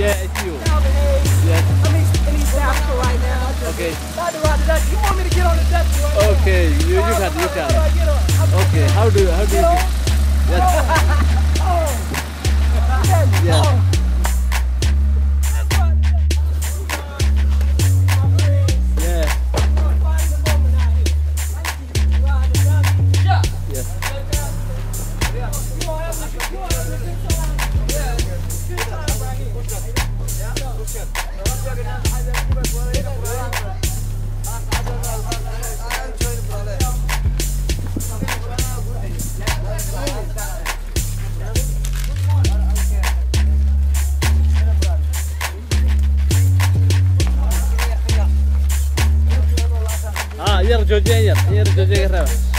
Yeah, it's you. Calvin Hayes. Yes. I'm in, in East Africa right now. Just Okay. About to ride the You want me to get on the Dutch right now? Okay, you, you How- can, you can. how do I get on? I'm- Okay, how do how do Get you? on? Yes. Oh. Yeah. Oh. Yeah. Yes. Ha, yer jojen yer, yer jojen yer.